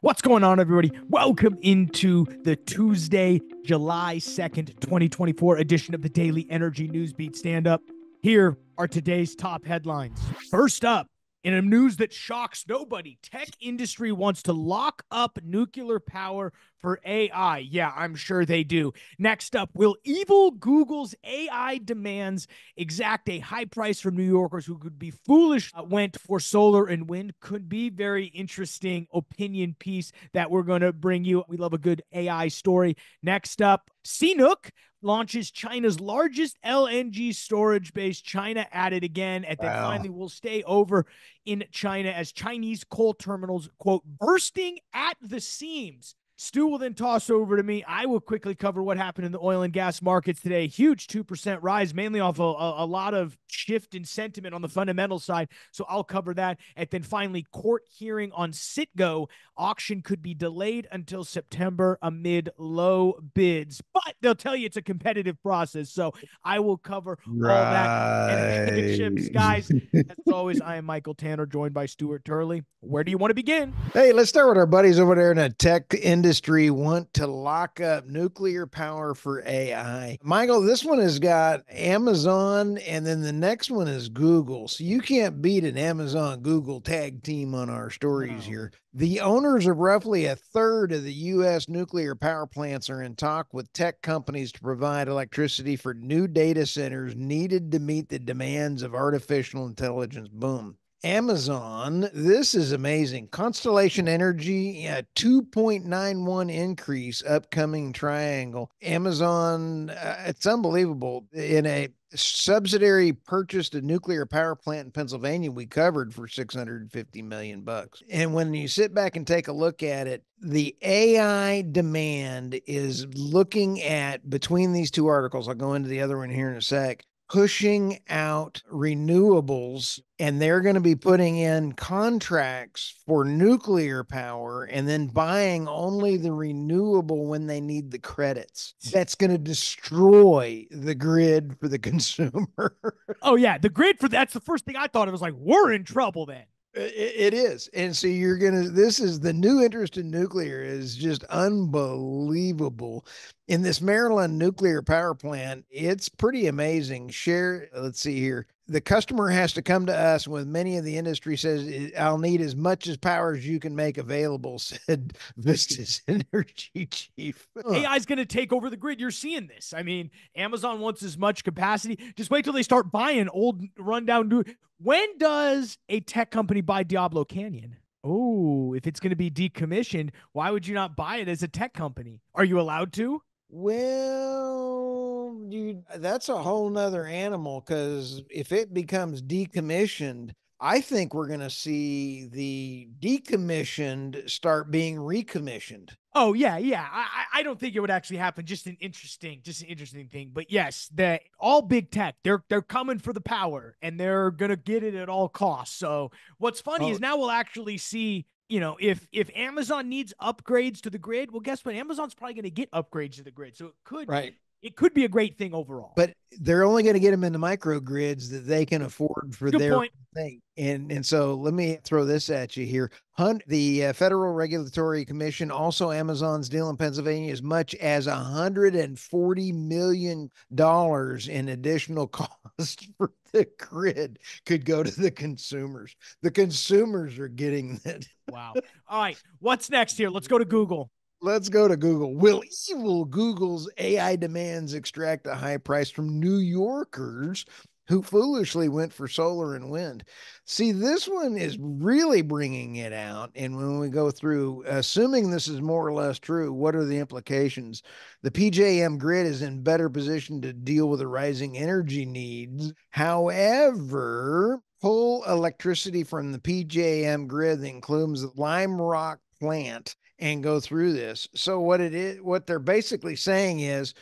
What's going on, everybody? Welcome into the Tuesday, July 2nd, 2024 edition of the Daily Energy News Beat Stand Up. Here are today's top headlines. First up, in a news that shocks nobody, tech industry wants to lock up nuclear power for AI. Yeah, I'm sure they do. Next up, will evil Google's AI demands exact a high price from New Yorkers who could be foolish uh, went for solar and wind? Could be very interesting opinion piece that we're going to bring you. We love a good AI story. Next up, CNOOC launches China's largest LNG storage base. China added again, and then wow. finally will stay over in China as Chinese coal terminals, quote, bursting at the seams Stu will then toss over to me. I will quickly cover what happened in the oil and gas markets today. Huge 2% rise, mainly off a, a, lot of shift in sentiment on the fundamental side. So I'll cover that. And then finally, court hearing on Citgo. Auction could be delayed until September amid low bids, but they'll tell you it's a competitive process. So I will cover right. all that. And chips, guys, as always, I am Michael Tanner, joined by Stuart Turley. Where do you want to begin? Hey, let's start with our buddies over there in the tech industry industry want to lock up nuclear power for AI. Michael, this one has got Amazon, and then the next one is Google. So you can't beat an Amazon Google tag team on our stories here. The owners of roughly a third of the U.S. nuclear power plants are in talk with tech companies to provide electricity for new data centers needed to meet the demands of artificial intelligence boom. Amazon, this is amazing. Constellation Energy, a 2.91 increase upcoming triangle. Amazon, uh, it's unbelievable. In a subsidiary purchased a nuclear power plant in Pennsylvania we covered for 650 million bucks. And when you sit back and take a look at it, the AI demand is looking at between these two articles. I'll go into the other one here in a sec pushing out renewables and they're going to be putting in contracts for nuclear power and then buying only the renewable when they need the credits. That's going to destroy the grid for the consumer. oh yeah, the grid for that's the first thing I thought. It was like we're in trouble then. It is. And so you're going to, this is the new interest in nuclear is just unbelievable. In this Maryland nuclear power plant, it's pretty amazing. Share, let's see here. The customer has to come to us with many of the industry says, I'll need as much as power as you can make available, said Vistra's Energy chief. AI is going to take over the grid. You're seeing this. I mean, Amazon wants as much capacity. Just wait till they start buying old rundown. When does a tech company buy Diablo Canyon? Oh, if it's going to be decommissioned, why would you not buy it as a tech company? Are you allowed to? Well, you that's a whole nother animal because if it becomes decommissioned, I think we're going to see the decommissioned start being recommissioned. Oh yeah, yeah. I I don't think it would actually happen. Just an interesting, just an interesting thing. But yes, the all big tech, they're they're coming for the power and they're gonna get it at all costs. So what's funny oh. is now we'll actually see. You know, if if Amazon needs upgrades to the grid, well, guess what? Amazon's probably going to get upgrades to the grid, so it could right it could be a great thing overall. But they're only going to get them in into microgrids that they can afford for Good their point. thing. And and so let me throw this at you here. Hunt the uh, Federal Regulatory Commission, also Amazon's deal in Pennsylvania, as much as 140 million dollars in additional cost for the grid could go to the consumers. The consumers are getting it. wow. All right. What's next here? Let's go to Google. Let's go to Google. Will evil Google's AI demands extract a high price from New Yorkers who foolishly went for solar and wind? See, this one is really bringing it out. And when we go through, assuming this is more or less true, what are the implications? The PJM grid is in better position to deal with the rising energy needs. However, pull electricity from the PJM grid that includes the Limerick plant and go through this. So what it is, what they're basically saying is,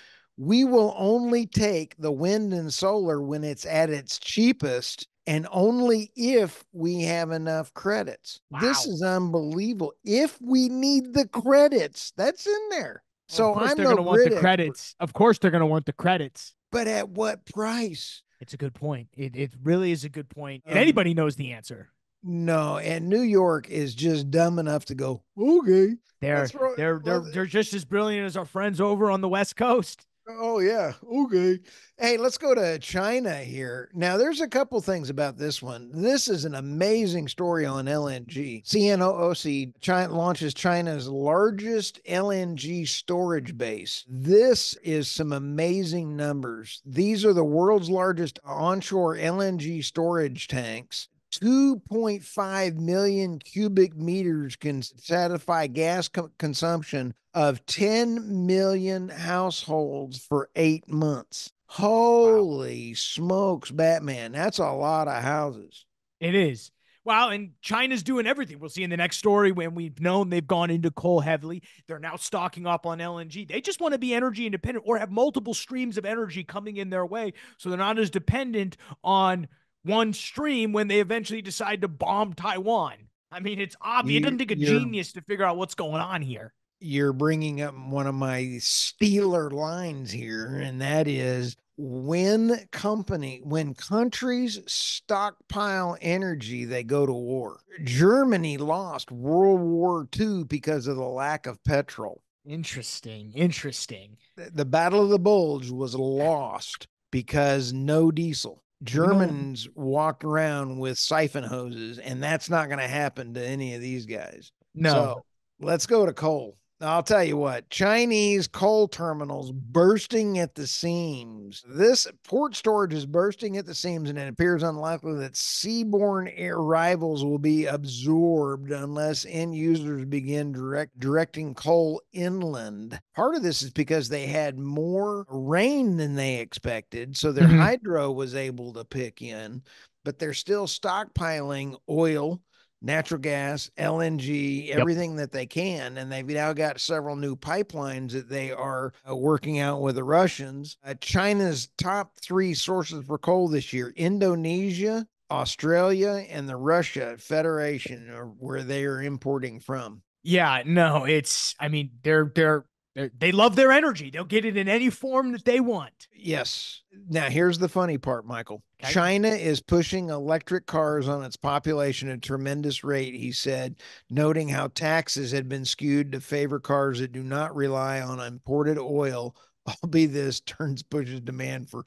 we will only take the wind and solar when it's at its cheapest and only if we have enough credits. Wow. This is unbelievable. If we need the credits, that's in there. So I'm they're going to want the credits. Of course, they're going to want the credits. But at what price? It's a good point. It it really is a good point. And um, anybody knows the answer. No, and New York is just dumb enough to go, okay. They're they're they're they're just as brilliant as our friends over on the West Coast. Oh yeah, okay. Hey, let's go to China here. Now, there's a couple things about this one. This is an amazing story on LNG. CNOOC China launches China's largest LNG storage base. This is some amazing numbers. These are the world's largest onshore LNG storage tanks. 2.5 million cubic meters can satisfy gas co- consumption of 10 million households for eight months. Holy wow. smokes, Batman. That's a lot of houses. It is. Wow, and China's doing everything. We'll see in the next story when we've known they've gone into coal heavily. They're now stocking up on LNG. They just want to be energy independent or have multiple streams of energy coming in their way so they're not as dependent on one stream when they eventually decide to bomb Taiwan. I mean, it's obvious. You, it doesn't take a genius to figure out what's going on here. You're bringing up one of my Steeler lines here, and that is when company when countries stockpile energy they go to war germany lost world war ii because of the lack of petrol interesting interesting the, the battle of the bulge was lost because no diesel Germans walked around with siphon hoses, and that's not going to happen to any of these guys. No. So let's go to coal. I'll tell you what, Chinese coal terminals bursting at the seams. This port storage is bursting at the seams, and it appears unlikely that seaborne arrivals will be absorbed unless end users begin direct directing coal inland. Part of this is because they had more rain than they expected, so their mm-hmm. hydro was able to pick in, but they're still stockpiling oil natural gas, LNG, everything yep. that they can. And they've now got several new pipelines that they are uh, working out with the Russians. Uh, China's top three sources for coal this year Indonesia, Australia, and the Russia Federation, are where they are importing from. Yeah, no, it's, I mean, they're, they're, they're, they love their energy. They'll get it in any form that they want. Yes. Now, here's the funny part, Michael. Okay. China is pushing electric cars on its population at a tremendous rate, he said, noting how taxes had been skewed to favor cars that do not rely on imported oil. Albeit this turns pushes demand for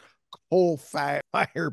coal fire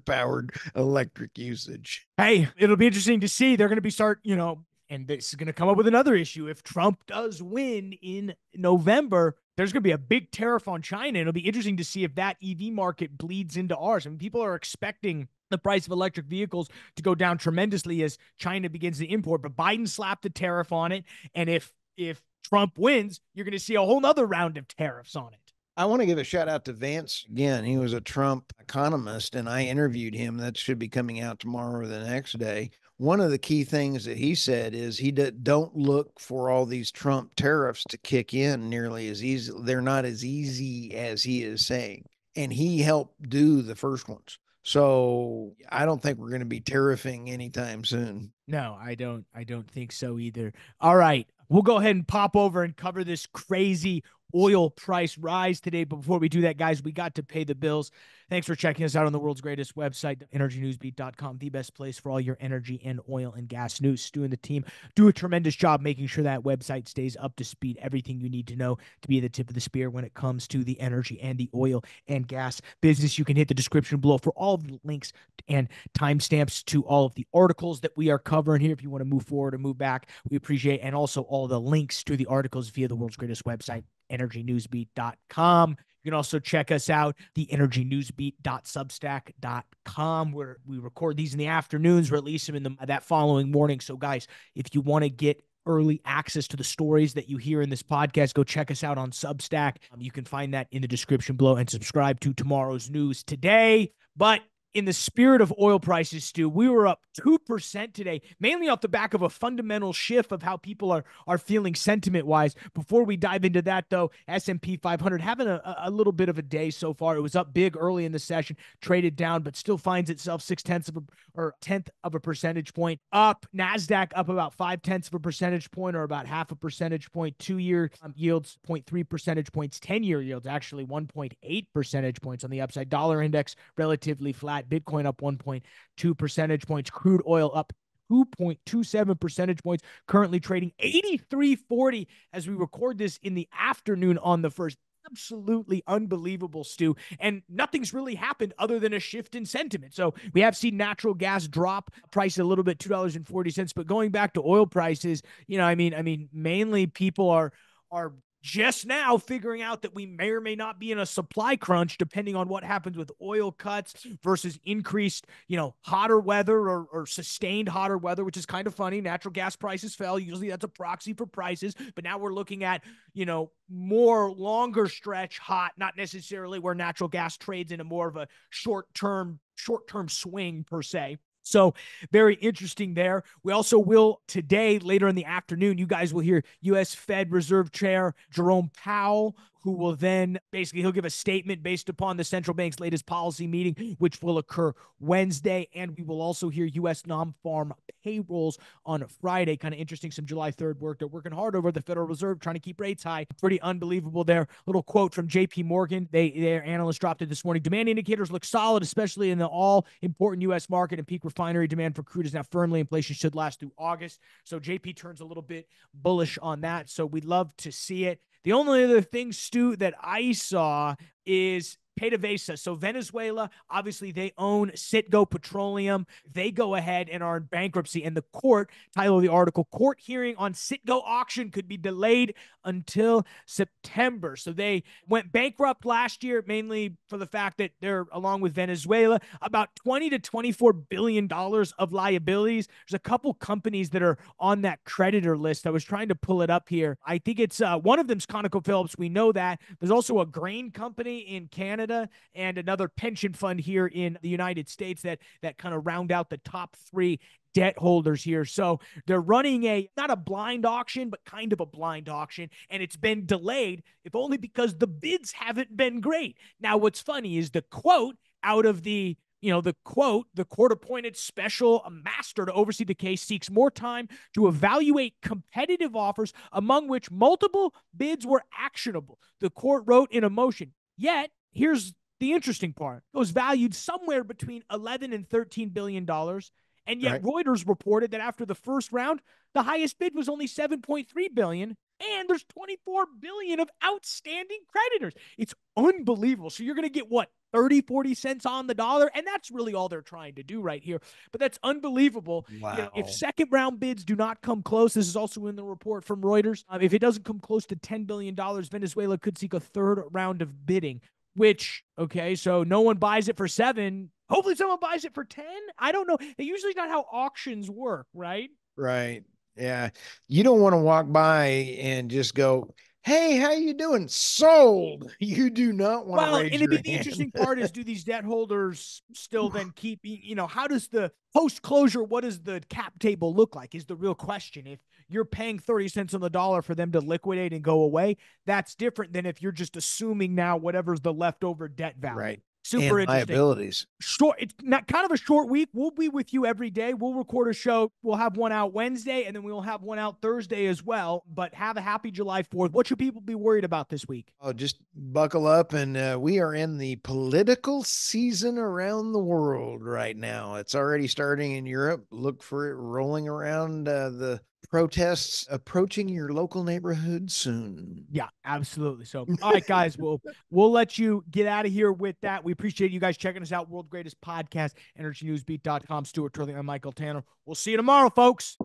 powered electric usage. Hey, it'll be interesting to see. They're going to be start, you know, and this is going to come up with another issue. If Trump does win in November, there's going to be a big tariff on China. And it'll be interesting to see if that EV market bleeds into ours. I mean, people are expecting the price of electric vehicles to go down tremendously as China begins to import, but Biden slapped the tariff on it. And if if Trump wins, you're going to see a whole nother round of tariffs on it. I want to give a shout out to Vance again. He was a Trump economist, and I interviewed him. That should be coming out tomorrow or the next day one of the key things that he said is he did, don't look for all these Trump tariffs to kick in nearly as easy. They're not as easy as he is saying. And he helped do the first ones. So I don't think we're going to be tariffing anytime soon. No, I don't. I don't think so either. All right. We'll go ahead and pop over and cover this crazy oil price rise today. But before we do that, guys, we got to pay the bills. Thanks for checking us out on the world's greatest website, energynewsbeat.com, the best place for all your energy and oil and gas news. Stu and the team do a tremendous job making sure that website stays up to speed. Everything you need to know to be at the tip of the spear when it comes to the energy and the oil and gas business. You can hit the description below for all the links and timestamps to all of the articles that we are covering here. If you want to move forward or move back, we appreciate, and also all the links to the articles via the world's greatest website, energynewsbeat.com. You can also check us out, the energynewsbeat.substack.com, where we record these in the afternoons, release them in the, that following morning. So, guys, if you want to get early access to the stories that you hear in this podcast, go check us out on Substack. Um, you can find that in the description below and subscribe to tomorrow's news today. But in the spirit of oil prices, Stu, we were up 2% today, mainly off the back of a fundamental shift of how people are are feeling sentiment wise. Before we dive into that, though, S&P 500 having a, a little bit of a day so far. It was up big early in the session, traded down, but still finds itself six tenths of a or tenth of a percentage point up. Nasdaq up about five tenths of a percentage point, or about half a percentage point. Two year um, yields 0.3 percentage points. Ten year yields actually 1.8 percentage points on the upside. Dollar index relatively flat. Bitcoin up 1.2 percentage points. Crude oil up 2.27 percentage points, currently trading 83.40 as we record this in the afternoon on the first absolutely unbelievable, Stu. And nothing's really happened other than a shift in sentiment. So we have seen natural gas drop price a little bit, two dollars and forty cents. But going back to oil prices, you know, I mean, I mean, mainly people are are just now figuring out that we may or may not be in a supply crunch depending on what happens with oil cuts versus increased, you know, hotter weather or, or, sustained hotter weather, which is kind of funny. Natural gas prices fell. Usually that's a proxy for prices, but now we're looking at, you know, more longer stretch hot, not necessarily where natural gas trades in a more of a short term, short term swing per se. So, very interesting there. We also will today, later in the afternoon, you guys will hear U.S. Fed Reserve Chair Jerome Powell who will then basically he'll give a statement based upon the central bank's latest policy meeting, which will occur Wednesday. And we will also hear U.S. non-farm payrolls on Friday. Kind of interesting. Some July 3rd work. They're working hard over the Federal Reserve, trying to keep rates high. Pretty unbelievable there. Little quote from J.P. Morgan. They their analyst dropped it this morning. Demand indicators look solid, especially in the all important U.S. market and peak refinery demand for crude is now firmly inflation should last through August. So JP turns a little bit bullish on that. So we'd love to see it. The only other thing, Stu, that I saw is PDVSA. So Venezuela, obviously they own Citgo Petroleum. They go ahead and are in bankruptcy. And the court, title of the article, court hearing on Citgo auction could be delayed until September. So they went bankrupt last year, mainly for the fact that they're, along with Venezuela, about 20 to 24 billion dollars of liabilities. There's a couple companies that are on that creditor list. I was trying to pull it up here. I think it's uh, one of them's ConocoPhillips. We know that. There's also a grain company in Canada Canada and another pension fund here in the United States that that kind of round out the top three debt holders here. So they're running a not a blind auction, but kind of a blind auction. And it's been delayed, if only because the bids haven't been great. Now, what's funny is the quote out of the you know, the quote, the court appointed special master to oversee the case seeks more time to evaluate competitive offers, among which multiple bids were actionable. The court wrote in a motion. Yet, Here's the interesting part. It was valued somewhere between 11 and 13 billion dollars. And yet right. Reuters reported that after the first round, the highest bid was only 7.3 billion and there's 24 billion of outstanding creditors. It's unbelievable. So you're going to get what 30 40 cents on the dollar and that's really all they're trying to do right here. But that's unbelievable. Wow. You know, if second round bids do not come close, this is also in the report from Reuters. Um, if it doesn't come close to 10 billion dollars, Venezuela could seek a third round of bidding which okay so no one buys it for seven. Hopefully someone buys it for 10 i don't know. It usually not how auctions work right? Right. Yeah. You don't want to walk by and just go hey how you doing? Sold. You do not want well, to and it'd be the interesting part is do these debt holders still then keep you know how does the post closure what does the cap table look like is the real question. If you're paying 30 cents on the dollar for them to liquidate and go away that's different than if you're just assuming now whatever's the leftover debt value right Super and interesting. Liabilities. Short. It's not kind of a short week. We'll be with you every day. We'll record a show. We'll have one out Wednesday, and then we'll have one out Thursday as well. But have a happy July Fourth. What should people be worried about this week? Oh, just buckle up, and uh, we are in the political season around the world right now. It's already starting in Europe. Look for it rolling around uh, the protests approaching your local neighborhood soon. Yeah, absolutely. So, all right, guys, we'll we'll let you get out of here with that. We appreciate you guys checking us out. World Greatest Podcast, EnergyNewsBeat.com. Stuart Turley, I'm Michael Tanner. We'll see you tomorrow, folks.